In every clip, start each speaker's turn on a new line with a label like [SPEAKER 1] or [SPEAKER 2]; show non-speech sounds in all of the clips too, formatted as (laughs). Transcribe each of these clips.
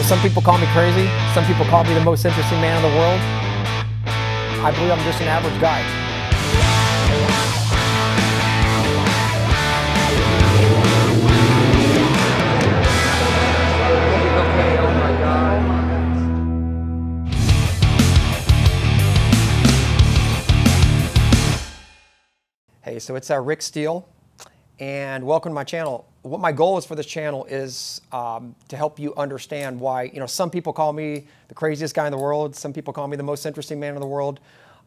[SPEAKER 1] So some people call me crazy. Some people call me the most interesting man in the world. I believe I'm just an average guy. Hey, so it's uh, Rick Steele, and welcome to my channel. What my goal is for this channel is um, to help you understand why, you know, some people call me the craziest guy in the world, some people call me the most interesting man in the world,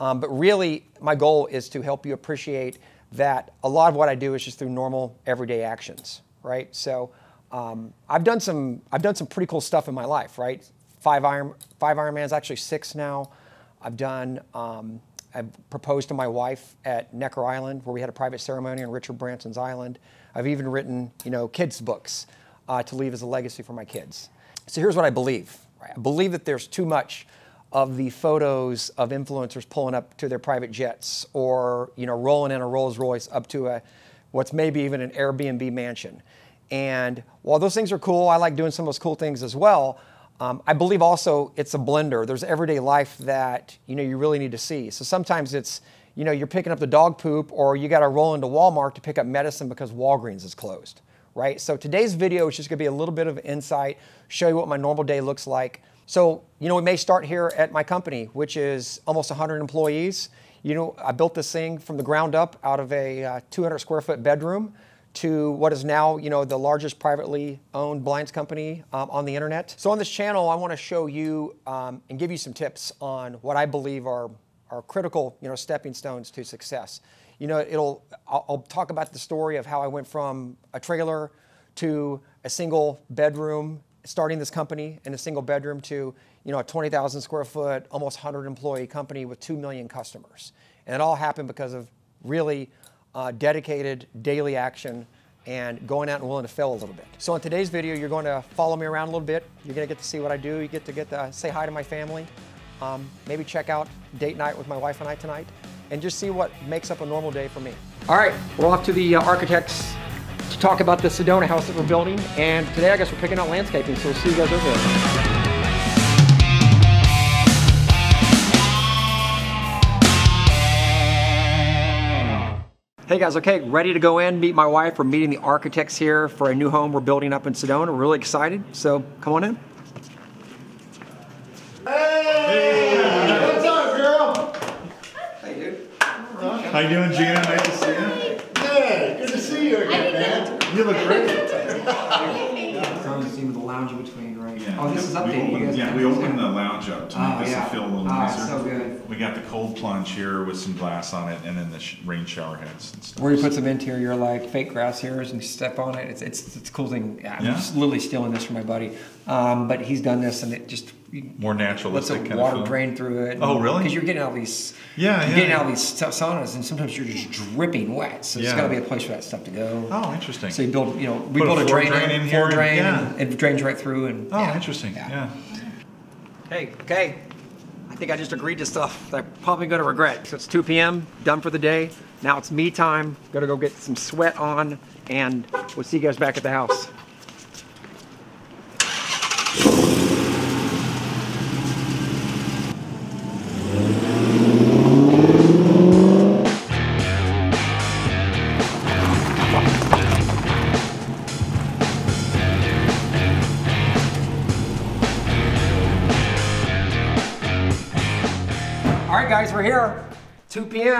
[SPEAKER 1] um, but really my goal is to help you appreciate that a lot of what I do is just through normal everyday actions, right? So um, I've done some, I've done some pretty cool stuff in my life, right? Five Iron, five Ironmans, actually six now. I've done, I've proposed to my wife at Necker Island, where we had a private ceremony on Richard Branson's island. I've even written, you know, kids' books uh, to leave as a legacy for my kids. So here's what I believe. Right? I believe that there's too much of the photos of influencers pulling up to their private jets, or you know, rolling in a Rolls Royce up to a, what's maybe even an Airbnb mansion. And while those things are cool, I like doing some of those cool things as well. Um, I believe also it's a blender. There's everyday life that you know you really need to see. So sometimes it's you know you're picking up the dog poop, or you got to roll into Walmart to pick up medicine because Walgreens is closed, right? So today's video is just going to be a little bit of insight, show you what my normal day looks like. So you know we may start here at my company, which is almost 100 employees. You know I built this thing from the ground up out of a uh, 200 square foot bedroom to what is now, you know, the largest privately owned blinds company um, on the internet. So on this channel, I want to show you um, and give you some tips on what I believe are are critical, you know, stepping stones to success. You know, it'll I'll, I'll talk about the story of how I went from a trailer to a single bedroom, starting this company in a single bedroom to you know a 20,000 square foot, almost 100 employee company with 2 million customers, and it all happened because of really uh, dedicated daily action and going out and willing to fail a little bit. So in today's video, you're going to follow me around a little bit. You're going to get to see what I do. You get to get to say hi to my family. Um, maybe check out date night with my wife and I tonight, and just see what makes up a normal day for me. All right, we're off to the uh, architects to talk about the Sedona house that we're building. And today, I guess we're picking out landscaping. So we'll see you guys over there. Hey guys, okay, ready to go in, meet my wife. We're meeting the architects here for a new home we're building up in Sedona. We're really excited, so come on in.
[SPEAKER 2] Hey! What's up, girl?
[SPEAKER 1] Hey dude.
[SPEAKER 2] How you doing, Gina? Nice to see you. Hey, good to see you again, man. You look great.
[SPEAKER 1] Throwing the scene with the lounge between, right? Oh, this is
[SPEAKER 3] We
[SPEAKER 1] updated. You
[SPEAKER 3] opened-
[SPEAKER 1] guys
[SPEAKER 3] Yeah, we opened the lounge up to
[SPEAKER 1] Oh,
[SPEAKER 3] make this
[SPEAKER 1] yeah.
[SPEAKER 3] feel a little
[SPEAKER 1] Oh,
[SPEAKER 3] nicer.
[SPEAKER 1] so good.
[SPEAKER 3] We got the cold plunge here with some glass on it and then the sh- rain shower heads and stuff.
[SPEAKER 1] Where you put some interior like fake grass here and you step on it. It's it's, it's a cool thing. Yeah, I'm
[SPEAKER 3] Yeah.
[SPEAKER 1] just literally stealing this from my buddy. Um, but he's done this and it just
[SPEAKER 3] More
[SPEAKER 1] lets
[SPEAKER 3] naturalistic
[SPEAKER 1] the
[SPEAKER 3] kind
[SPEAKER 1] water
[SPEAKER 3] feel.
[SPEAKER 1] drain through it.
[SPEAKER 3] Oh, really?
[SPEAKER 1] Because you're getting all these
[SPEAKER 3] Yeah,
[SPEAKER 1] you're
[SPEAKER 3] yeah.
[SPEAKER 1] getting all these sa- saunas and sometimes you're just dripping wet. So there's
[SPEAKER 3] Yeah.
[SPEAKER 1] got to be a place for that stuff to go.
[SPEAKER 3] Oh, interesting.
[SPEAKER 1] So you build, you know, we
[SPEAKER 3] Put a
[SPEAKER 1] build a,
[SPEAKER 3] floor
[SPEAKER 1] drain,
[SPEAKER 3] drain
[SPEAKER 1] in,
[SPEAKER 3] in
[SPEAKER 1] floor
[SPEAKER 3] here,
[SPEAKER 1] drain,
[SPEAKER 3] yeah.
[SPEAKER 1] and it drains right through. And
[SPEAKER 3] Oh,
[SPEAKER 1] yeah,
[SPEAKER 3] interesting. Yeah.
[SPEAKER 1] Hey, okay. I think I just agreed to stuff that I'm probably going to regret. So it's 2 p.m. Done for the day. Now it's me time. Got to go get some sweat on, and we'll see you guys back at the house.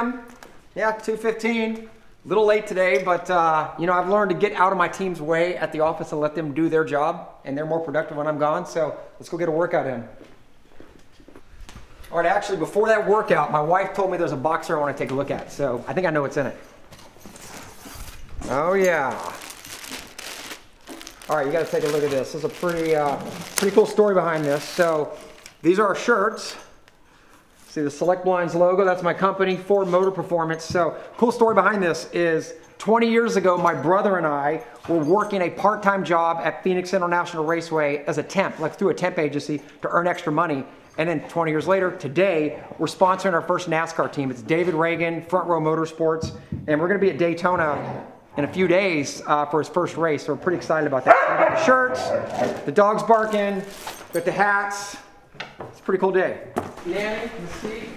[SPEAKER 1] 2 Yeah, 2:15. A little late today, but uh, you know I've learned to get out of my team's way at the office and let them do their job, and they're more productive when I'm gone. So let's go get a workout in. All right, actually, before that workout, my wife told me there's a boxer I want to take a look at. So I think I know what's in it. Oh yeah. All right, you got to take a look at this. There's a pretty, uh, pretty cool story behind this. So these are our shirts. See the Select Blinds logo, that's my company, Ford Motor Performance. So cool story behind this is 20 years ago, my brother and I were working a part-time job at Phoenix International Raceway as a temp, like through a temp agency to earn extra money. And then 20 years later, today, we're sponsoring our first NASCAR team. It's David Ragan, Front Row Motorsports, and we're gonna be at Daytona in a few days uh, for his first race. So we're pretty excited about that. We got the shirts, the dog's barking, got the hats. It's a pretty cool day. Nanny, Steve.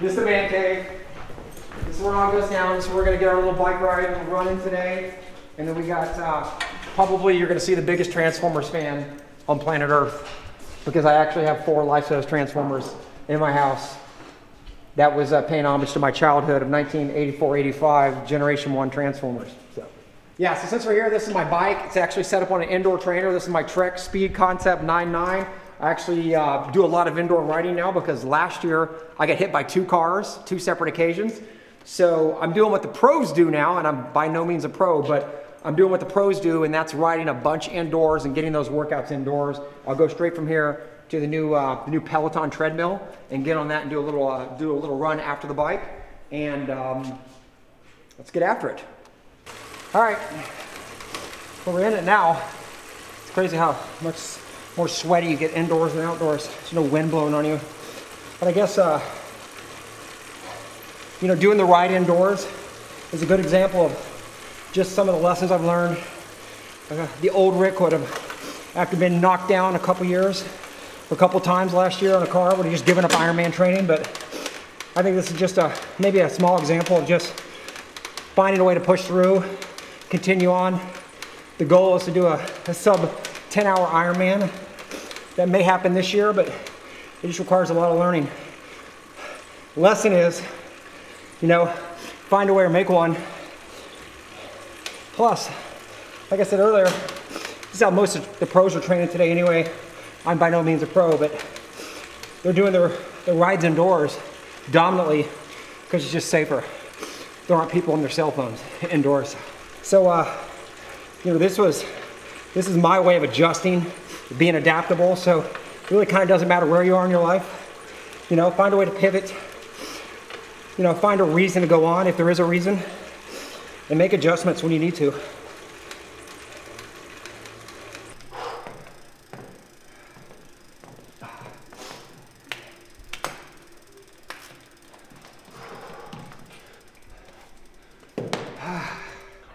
[SPEAKER 1] This is the. This is where it all goes down. Where we're gonna get our little bike ride and we're running today. And then we got, uh, probably you're gonna see the biggest Transformers fan on planet Earth because I actually have four life-size Transformers in my house. That was uh, paying homage to my childhood of 1984-85 Generation 1 Transformers. So. Yeah, so since we're here, this is my bike. It's actually set up on an indoor trainer. This is my Trek Speed Concept 99. I actually uh, do a lot of indoor riding now because last year I got hit by two cars, two separate occasions. So I'm doing what the pros do now, and I'm by no means a pro, but I'm doing what the pros do, and that's riding a bunch indoors and getting those workouts indoors. I'll go straight from here to the new uh, the new Peloton treadmill and get on that and do a little uh, do a little run after the bike, and um, let's get after it. All right, well, we're in it now. It's crazy how much more sweaty you get indoors than outdoors. There's no wind blowing on you, but I guess. Uh, you know, doing the ride indoors is a good example of just some of the lessons I've learned. Uh, the old Rick would have, after being knocked down a couple years, a couple times last year on a car, would have just given up Ironman training. But I think this is just a maybe a small example of just finding a way to push through, continue on. The goal is to do a, a sub 10 hour Ironman. That may happen this year, but it just requires a lot of learning. Lesson is you know, find a way or make one. Plus, like I said earlier, this is how most of the pros are training today anyway. I'm by no means a pro, but they're doing their, their rides indoors dominantly because it's just safer. There aren't people on their cell phones indoors. So, uh, you know, this was, this is my way of adjusting, being adaptable. So it really kind of doesn't matter where you are in your life. You know, find a way to pivot, you know, find a reason to go on if there is a reason, and make adjustments when you need to. (sighs)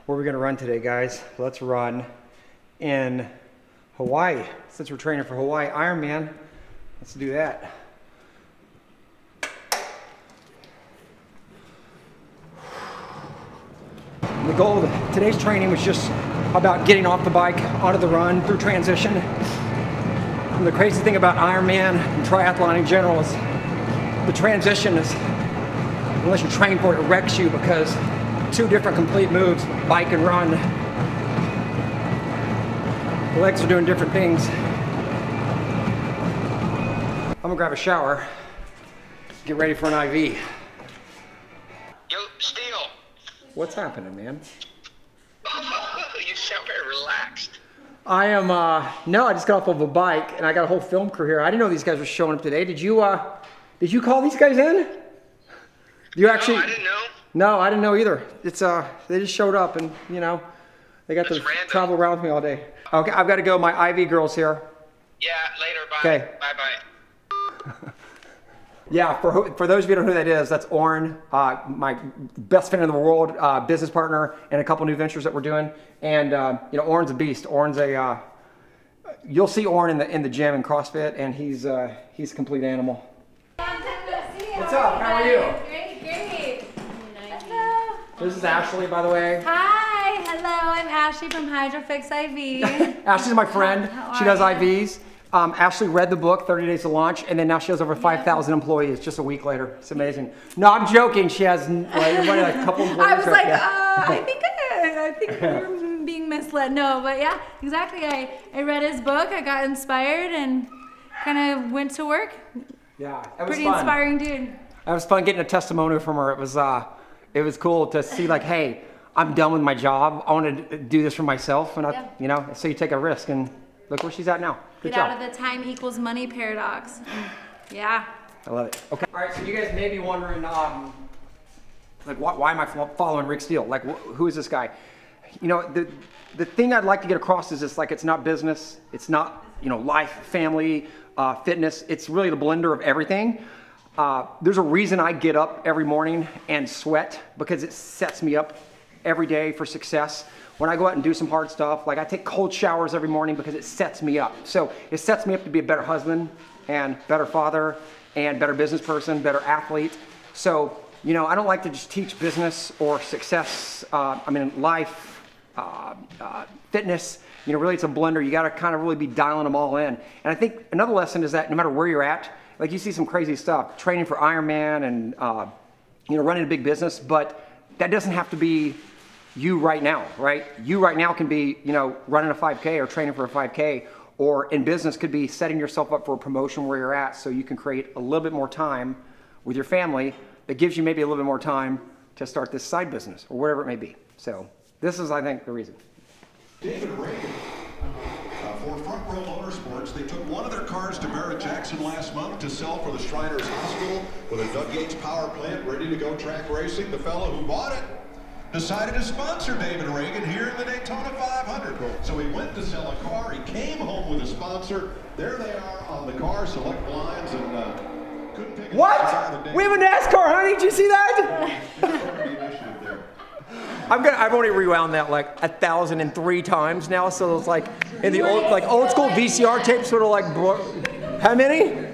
[SPEAKER 1] Where are we gonna run today, guys? Let's run in Hawaii. Since we're training for Hawaii Ironman, let's do that. The goal of today's training was just about getting off the bike, onto the run, through transition. And the crazy thing about Ironman and triathlon in general is the transition is, unless you train for it, it wrecks you because two different complete moves, bike and run. The legs are doing different things. I'm gonna grab a shower, get ready for an IV.
[SPEAKER 4] Yo, Steele.
[SPEAKER 1] What's happening, man? (laughs)
[SPEAKER 4] you sound very relaxed.
[SPEAKER 1] I am, uh, no, I just got off of a bike and I got a whole film crew here. I didn't know these guys were showing up today. Did you, uh, did you call these guys in? You actually?
[SPEAKER 4] no, I didn't know.
[SPEAKER 1] No, I didn't know either. It's, uh, they just showed up and, you know, they got
[SPEAKER 4] That's
[SPEAKER 1] to
[SPEAKER 4] random.
[SPEAKER 1] travel around with me all day. Okay, I've got to go. My IV girl's here.
[SPEAKER 4] Yeah, later. Bye.
[SPEAKER 1] Okay.
[SPEAKER 4] Bye bye. (laughs)
[SPEAKER 1] Yeah, for, who- for those of you who don't know who that is, that's Orrin, uh, my best friend in the world, uh, business partner, and a couple new ventures that we're doing. And uh, you know, Orrin's a beast. Orrin's a, uh, you'll see Orrin in the in the gym in CrossFit, and he's uh, he's a complete animal.
[SPEAKER 5] What's
[SPEAKER 1] up? How are you?
[SPEAKER 5] Great, great. Hello.
[SPEAKER 1] This is Ashley, by the way.
[SPEAKER 5] Hi, hello. I'm Ashley from Hydrofix IV. (laughs)
[SPEAKER 1] Ashley's my friend.
[SPEAKER 5] How
[SPEAKER 1] She does
[SPEAKER 5] you?
[SPEAKER 1] IVs. Um, Ashley read the book, 30 Days to Launch, and then now she has over 5,000 employees just a week later. It's amazing. No, I'm joking. She has like, what, a couple (laughs) employees.
[SPEAKER 5] I was like,
[SPEAKER 1] Yeah.
[SPEAKER 5] uh, I think (laughs) I, I think we're being misled. No, but yeah, exactly. I, I read his book. I got inspired and kind of went to work.
[SPEAKER 1] yeah, it was
[SPEAKER 5] Pretty
[SPEAKER 1] fun.
[SPEAKER 5] inspiring dude.
[SPEAKER 1] It was fun getting a testimonial from her. It was uh, it was cool to see like, hey, I'm done with my job. I want to do this for myself, and I,
[SPEAKER 5] Yeah.
[SPEAKER 1] you know, so you take a risk, and look where she's at now. Good
[SPEAKER 5] Get
[SPEAKER 1] job.
[SPEAKER 5] out of the time equals money paradox. Yeah.
[SPEAKER 1] I love it. Okay. All right. So you guys may be wondering, um, like, why, why am I following Rick Steele? Like, wh- who is this guy? You know, the the thing I'd like to get across is this: like, it's not business, it's not you know life, family, uh, fitness. It's really the blender of everything. Uh, there's a reason I get up every morning and sweat because it sets me up every day for success. when I go out and do some hard stuff, like I take cold showers every morning because it sets me up. So it sets me up to be a better husband and better father and better business person, better athlete. So, you know, I don't like to just teach business or success, uh, I mean, life, uh, uh, fitness. You know, really it's a blender. You got to kind of really be dialing them all in. And I think another lesson is that no matter where you're at, like you see some crazy stuff, training for Ironman and, uh, you know, running a big business, but that doesn't have to be you right now, right? You right now can be, you know, running a 5K or training for a 5K, or in business could be setting yourself up for a promotion where you're at so you can create a little bit more time with your family that gives you maybe a little bit more time to start this side business or whatever it may be. So this is, I think, the reason.
[SPEAKER 6] David Ragan. Uh, for Front Row Motorsports, they took one of their cars to Barrett Jackson last month to sell for the Shriners Hospital with a Doug Yates power plant ready to go track racing. The fellow who bought it decided to sponsor David Ragan here in the Daytona 500. So he went to sell a car. He came home with a sponsor. There they are on the car, select blinds, and uh, couldn't pick a car the
[SPEAKER 1] What? We have a NASCAR, honey. Did you see that? I'm gonna. I've already rewound that like a thousand and three times now. So it's like in the old, like old school VCR tape, sort of like. How many?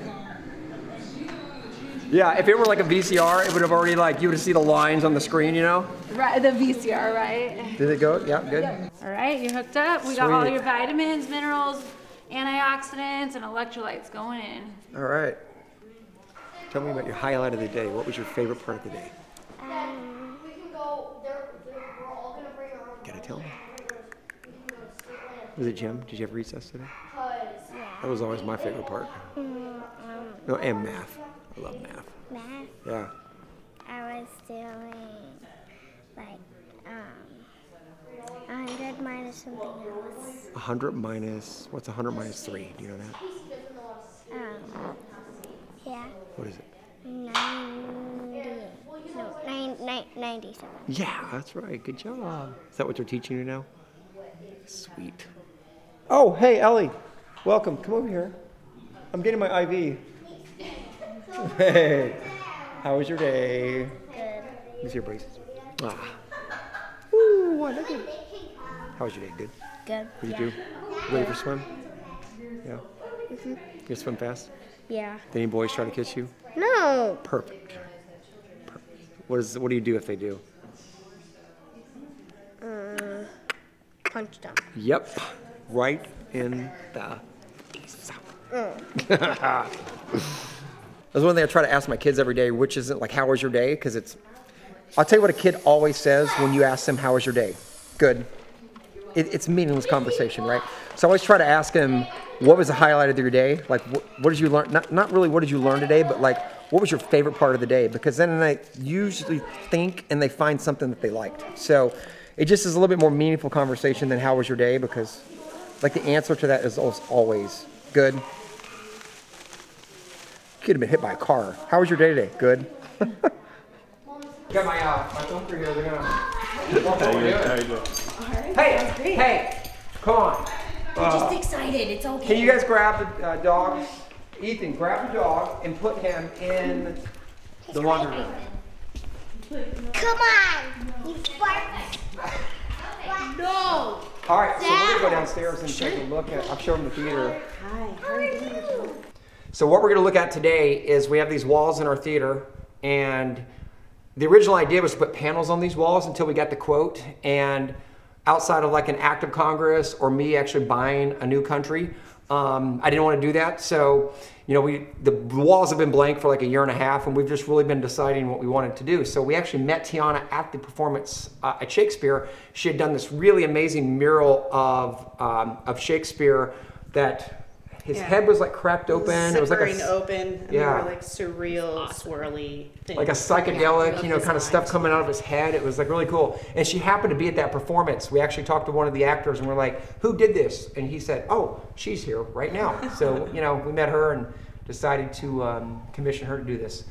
[SPEAKER 1] Yeah, if it were like a VCR, it would have already like you would have seen the lines on the screen, you know.
[SPEAKER 5] Right, the VCR, right?
[SPEAKER 1] Did it go? Yeah, good.
[SPEAKER 5] All right, you're hooked up. We got all your vitamins, minerals, antioxidants, and electrolytes going in.
[SPEAKER 1] All right. Tell me about your highlight of the day. What was your favorite part of the day?
[SPEAKER 7] Um, we can go. They're, they're, we're all gonna bring our own.
[SPEAKER 1] Gotta tell me.
[SPEAKER 7] We can go to Sweetland
[SPEAKER 1] Was it gym? Did you have recess today? That was always my favorite part. No, and math. I love math.
[SPEAKER 8] math,
[SPEAKER 1] Yeah.
[SPEAKER 8] I was doing like um, 100 minus something else.
[SPEAKER 1] 100 minus, what's 100 minus 3? Do you know that?
[SPEAKER 8] Um, yeah,
[SPEAKER 1] What is it?
[SPEAKER 8] 90, no, nine, nine, 97.
[SPEAKER 1] Yeah, that's right. Good job. Is that what they're teaching you now? Sweet. Oh, hey, Ellie. Welcome. Come over here. I'm getting my IV. (laughs) Hey. How was your day?
[SPEAKER 8] Good.
[SPEAKER 1] Let me see your braces. Ah. Ooh, I like it. How was your day? Good.
[SPEAKER 8] Good.
[SPEAKER 1] What did you do? Ready for swim? Yeah. You gonna swim fast?
[SPEAKER 8] Yeah.
[SPEAKER 1] Did any boys try to kiss you?
[SPEAKER 8] No.
[SPEAKER 1] Perfect. Perfect. What is? What do you do if they do?
[SPEAKER 8] Uh, punch them.
[SPEAKER 1] Yep. Right in the face. (laughs) (laughs) That's one thing I try to ask my kids every day, which isn't like, how was your day? Because it's, I'll tell you what a kid always says when you ask them, how was your day? Good. It, it's meaningless conversation, right? So I always try to ask them, what was the highlight of your day? Like, what, what did you learn? Not, not really what did you learn today, but like, what was your favorite part of the day? Because then they usually think and they find something that they liked. So it just is a little bit more meaningful conversation than how was your day? Because like the answer to that is always good. Could have been hit by a car. How was your day today? Good. (laughs) Got my uh, my phone for here. They're gonna. Hey, hey, come on.
[SPEAKER 9] just excited. It's okay.
[SPEAKER 1] Can you guys grab the uh, dog? Ethan, grab the dog and put him in the laundry room.
[SPEAKER 8] Come on! You spark!
[SPEAKER 9] No.
[SPEAKER 1] All right, so we're gonna go downstairs and take a look at. I've shown them the theater. So what we're going to look at today is we have these walls in our theater, and the original idea was to put panels on these walls until we got the quote. And outside of like an act of Congress or me actually buying a new country, um, I didn't want to do that. So you know, we the walls have been blank for like a year and a half, and we've just really been deciding what we wanted to do. So we actually met Tiana at the performance uh, at Shakespeare. She had done this really amazing mural of um, of Shakespeare that. His
[SPEAKER 10] Yeah.
[SPEAKER 1] head was like cracked open. It was like a,
[SPEAKER 10] open, and
[SPEAKER 1] Yeah.
[SPEAKER 10] they were like surreal, swirly things.
[SPEAKER 1] like a psychedelic, you know, kind of stuff coming out of his head. It was like really cool. And she happened to be at that performance. We actually talked to one of the actors and we're like, who did this? And he said, oh, she's here right now. (laughs) So, you know, we met her and decided to um, commission her to do this.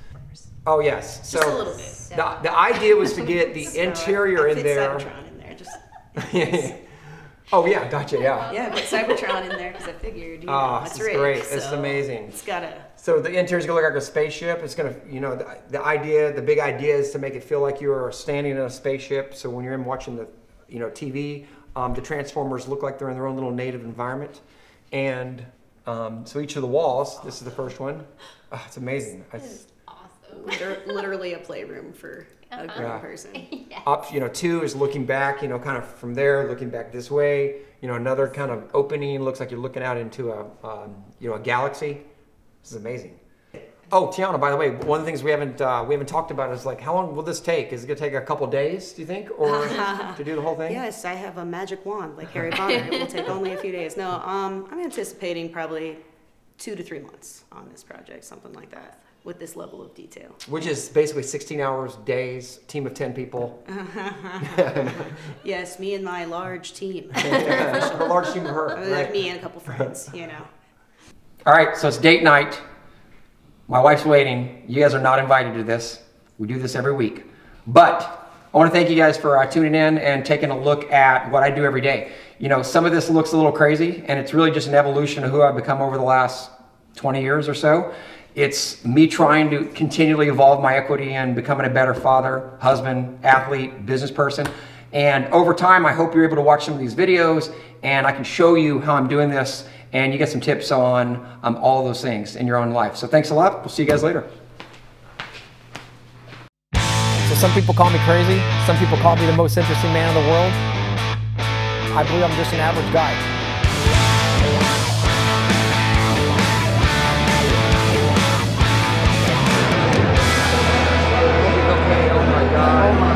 [SPEAKER 1] Oh, yes. So
[SPEAKER 10] Just a little bit.
[SPEAKER 1] The, the idea was to get the (laughs)
[SPEAKER 10] So,
[SPEAKER 1] interior in there.
[SPEAKER 10] Cybertron in there, just (laughs)
[SPEAKER 1] oh, yeah, gotcha, yeah.
[SPEAKER 10] yeah, put Cybertron in there because I figured, you know,
[SPEAKER 1] Ah,
[SPEAKER 10] it's
[SPEAKER 1] this is
[SPEAKER 10] rich,
[SPEAKER 1] great. This is amazing.
[SPEAKER 10] It's gotta.
[SPEAKER 1] So the interior's gonna look like a spaceship. It's gonna, you know, the, the idea, the big idea is to make it feel like you are standing in a spaceship. So when you're in watching the, you know, TV, Um, the transformers look like they're in their own little native environment. And um, so each of the walls, this is the first one. Oh, it's amazing. It's,
[SPEAKER 10] awesome. literally a playroom for a grown
[SPEAKER 1] Yeah.
[SPEAKER 10] person. (laughs)
[SPEAKER 1] up, you know, two is looking back, you know, kind of from there, looking back this way. You know, another kind of opening looks like you're looking out into a, um, you know, a galaxy. This is amazing. Oh, Tiana, by the way, one of the things we haven't uh, we haven't talked about is like how long will this take? Is it gonna take a couple days? Do you think, or (laughs) to do the whole thing?
[SPEAKER 10] Yes, I have a magic wand like Harry (laughs) Potter. it will take only a few days. No, um, I'm anticipating probably two to three months on this project, something like that, with this level of detail.
[SPEAKER 1] Which is basically 16 hours, days, team of 10 people. (laughs)
[SPEAKER 10] Yes, me and my large team. (laughs)
[SPEAKER 1] a large team of her. (laughs) Right.
[SPEAKER 10] Me and a couple friends, you know.
[SPEAKER 1] All right, so it's date night. My wife's waiting. You guys are not invited to this. We do this every week. But I want to thank you guys for uh, tuning in and taking a look at what I do every day. You know, some of this looks a little crazy, and it's really just an evolution of who I've become over the last 20 years or so. It's me trying to continually evolve my equity and becoming a better father, husband, athlete, business person. And over time, I hope you're able to watch some of these videos and I can show you how I'm doing this and you get some tips on um, all those things in your own life. So thanks a lot. We'll see you guys later. So some people call me crazy. Some people call me the most interesting man in the world. I believe I'm just an average guy. 好吗？